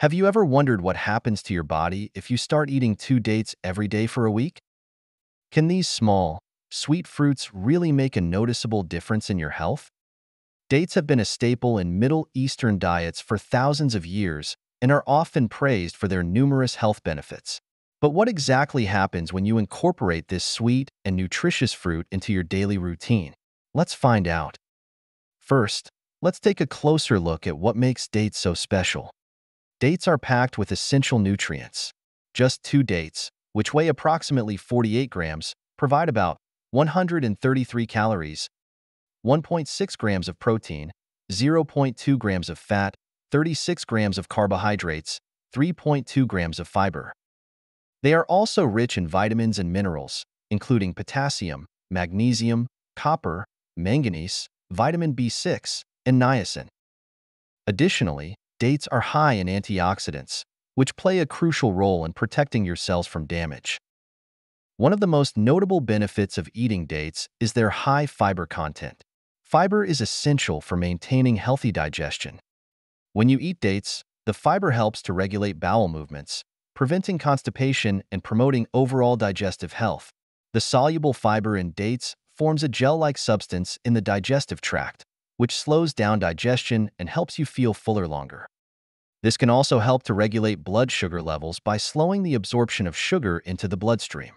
Have you ever wondered what happens to your body if you start eating two dates every day for a week? Can these small, sweet fruits really make a noticeable difference in your health? Dates have been a staple in Middle Eastern diets for thousands of years and are often praised for their numerous health benefits. But what exactly happens when you incorporate this sweet and nutritious fruit into your daily routine? Let's find out. First, let's take a closer look at what makes dates so special. Dates are packed with essential nutrients. Just two dates, which weigh approximately 48 grams, provide about 133 calories, 1.6 grams of protein, 0.2 grams of fat, 36 grams of carbohydrates, 3.2 grams of fiber. They are also rich in vitamins and minerals, including potassium, magnesium, copper, manganese, vitamin B6, and niacin. Additionally, dates are high in antioxidants, which play a crucial role in protecting your cells from damage. One of the most notable benefits of eating dates is their high fiber content. Fiber is essential for maintaining healthy digestion. When you eat dates, the fiber helps to regulate bowel movements, preventing constipation and promoting overall digestive health. The soluble fiber in dates forms a gel-like substance in the digestive tract, which slows down digestion and helps you feel fuller longer. This can also help to regulate blood sugar levels by slowing the absorption of sugar into the bloodstream.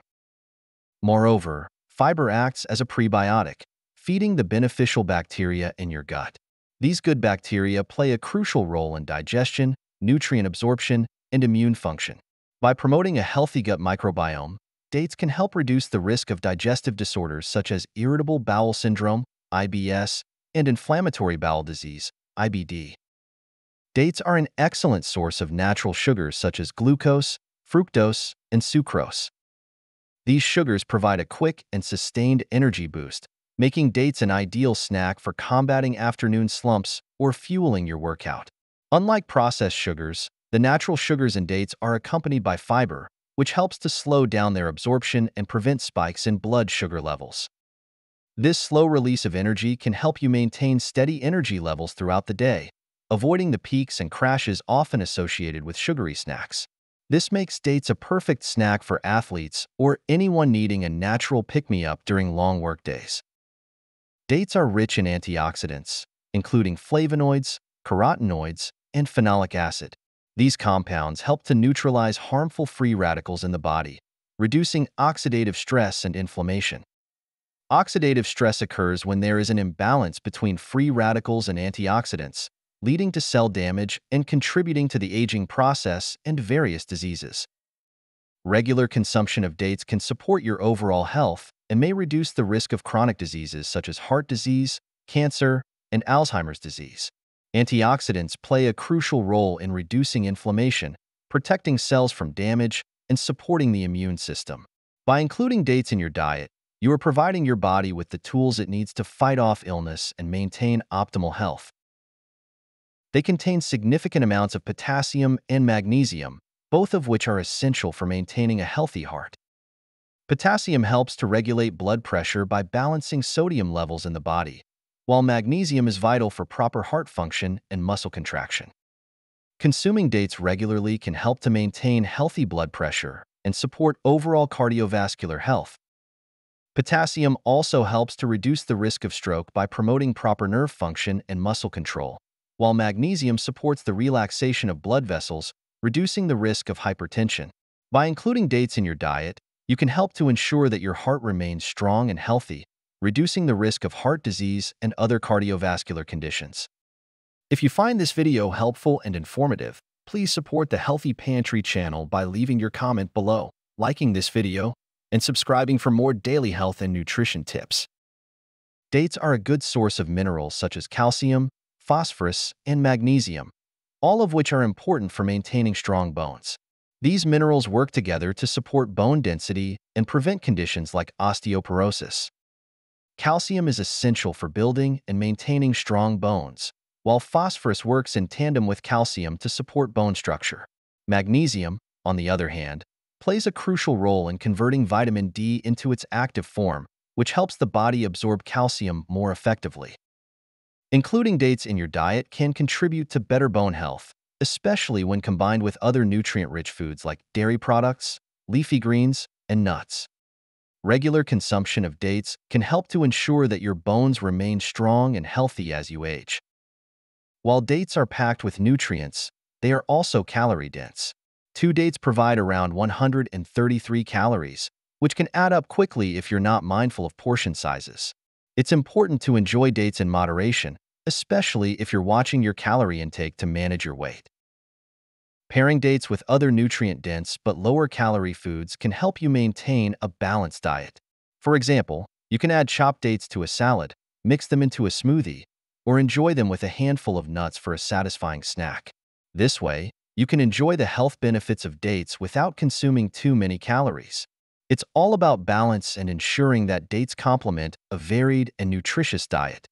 Moreover, fiber acts as a prebiotic, feeding the beneficial bacteria in your gut. These good bacteria play a crucial role in digestion, nutrient absorption, and immune function. By promoting a healthy gut microbiome, dates can help reduce the risk of digestive disorders such as irritable bowel syndrome, IBS, and inflammatory bowel disease, IBD. Dates are an excellent source of natural sugars such as glucose, fructose, and sucrose. These sugars provide a quick and sustained energy boost, making dates an ideal snack for combating afternoon slumps or fueling your workout. Unlike processed sugars, the natural sugars in dates are accompanied by fiber, which helps to slow down their absorption and prevent spikes in blood sugar levels. This slow release of energy can help you maintain steady energy levels throughout the day, avoiding the peaks and crashes often associated with sugary snacks. This makes dates a perfect snack for athletes or anyone needing a natural pick-me-up during long workdays. Dates are rich in antioxidants, including flavonoids, carotenoids, and phenolic acid. These compounds help to neutralize harmful free radicals in the body, reducing oxidative stress and inflammation. Oxidative stress occurs when there is an imbalance between free radicals and antioxidants, leading to cell damage and contributing to the aging process and various diseases. Regular consumption of dates can support your overall health and may reduce the risk of chronic diseases such as heart disease, cancer, and Alzheimer's disease. Antioxidants play a crucial role in reducing inflammation, protecting cells from damage, and supporting the immune system. By including dates in your diet, you are providing your body with the tools it needs to fight off illness and maintain optimal health. They contain significant amounts of potassium and magnesium, both of which are essential for maintaining a healthy heart. Potassium helps to regulate blood pressure by balancing sodium levels in the body, while magnesium is vital for proper heart function and muscle contraction. Consuming dates regularly can help to maintain healthy blood pressure and support overall cardiovascular health, Potassium also helps to reduce the risk of stroke by promoting proper nerve function and muscle control, while magnesium supports the relaxation of blood vessels, reducing the risk of hypertension. By including dates in your diet, you can help to ensure that your heart remains strong and healthy, reducing the risk of heart disease and other cardiovascular conditions. If you find this video helpful and informative, please support the Healthy Pantry channel by leaving your comment below, liking this video, and subscribing for more daily health and nutrition tips. Dates are a good source of minerals such as calcium, phosphorus, and magnesium, all of which are important for maintaining strong bones. These minerals work together to support bone density and prevent conditions like osteoporosis. Calcium is essential for building and maintaining strong bones, while phosphorus works in tandem with calcium to support bone structure. Magnesium, on the other hand, plays a crucial role in converting vitamin D into its active form, which helps the body absorb calcium more effectively. Including dates in your diet can contribute to better bone health, especially when combined with other nutrient-rich foods like dairy products, leafy greens, and nuts. Regular consumption of dates can help to ensure that your bones remain strong and healthy as you age. While dates are packed with nutrients, they are also calorie-dense. Two dates provide around 133 calories, which can add up quickly if you're not mindful of portion sizes. It's important to enjoy dates in moderation, especially if you're watching your calorie intake to manage your weight. Pairing dates with other nutrient-dense but lower-calorie foods can help you maintain a balanced diet. For example, you can add chopped dates to a salad, mix them into a smoothie, or enjoy them with a handful of nuts for a satisfying snack. This way, you can enjoy the health benefits of dates without consuming too many calories. It's all about balance and ensuring that dates complement a varied and nutritious diet.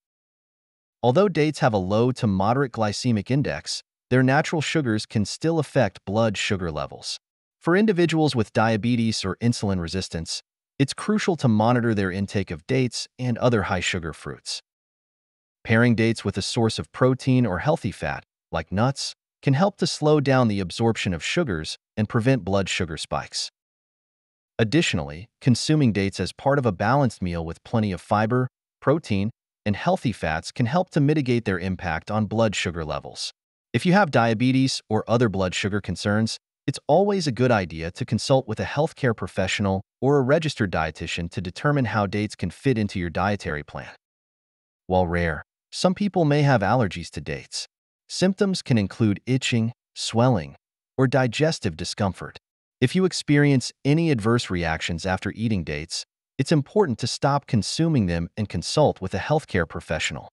Although dates have a low to moderate glycemic index, their natural sugars can still affect blood sugar levels. For individuals with diabetes or insulin resistance, it's crucial to monitor their intake of dates and other high-sugar fruits. Pairing dates with a source of protein or healthy fat, like nuts, can help to slow down the absorption of sugars and prevent blood sugar spikes. Additionally, consuming dates as part of a balanced meal with plenty of fiber, protein, and healthy fats can help to mitigate their impact on blood sugar levels. If you have diabetes or other blood sugar concerns, it's always a good idea to consult with a healthcare professional or a registered dietitian to determine how dates can fit into your dietary plan. While rare, some people may have allergies to dates, Symptoms can include itching, swelling, or digestive discomfort. If you experience any adverse reactions after eating dates, it's important to stop consuming them and consult with a healthcare professional.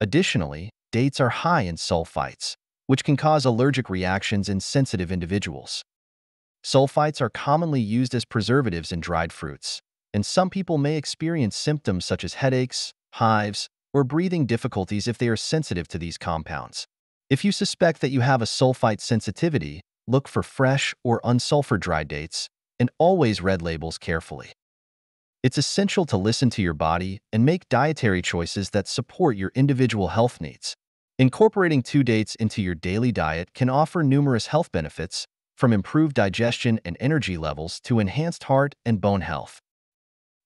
Additionally, dates are high in sulfites, which can cause allergic reactions in sensitive individuals. Sulfites are commonly used as preservatives in dried fruits, and some people may experience symptoms such as headaches, hives, or breathing difficulties if they are sensitive to these compounds. If you suspect that you have a sulfite sensitivity, look for fresh or unsulfured dry dates and always read labels carefully. It's essential to listen to your body and make dietary choices that support your individual health needs. Incorporating two dates into your daily diet can offer numerous health benefits, from improved digestion and energy levels to enhanced heart and bone health.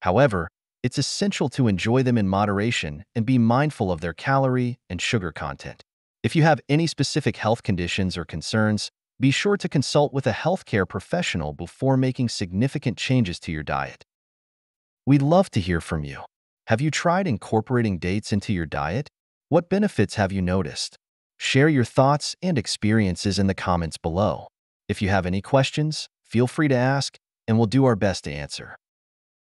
However, it's essential to enjoy them in moderation and be mindful of their calorie and sugar content. If you have any specific health conditions or concerns, be sure to consult with a healthcare professional before making significant changes to your diet. We'd love to hear from you. Have you tried incorporating dates into your diet? What benefits have you noticed? Share your thoughts and experiences in the comments below. If you have any questions, feel free to ask, and we'll do our best to answer.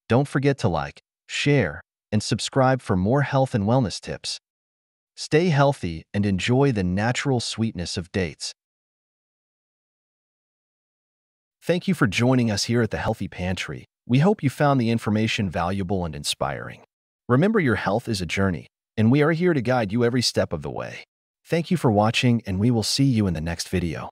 Don't forget to like, share, and subscribe for more health and wellness tips. Stay healthy and enjoy the natural sweetness of dates. Thank you for joining us here at the Healthy Pantry. We hope you found the information valuable and inspiring. Remember, your health is a journey, and we are here to guide you every step of the way. Thank you for watching, and we will see you in the next video.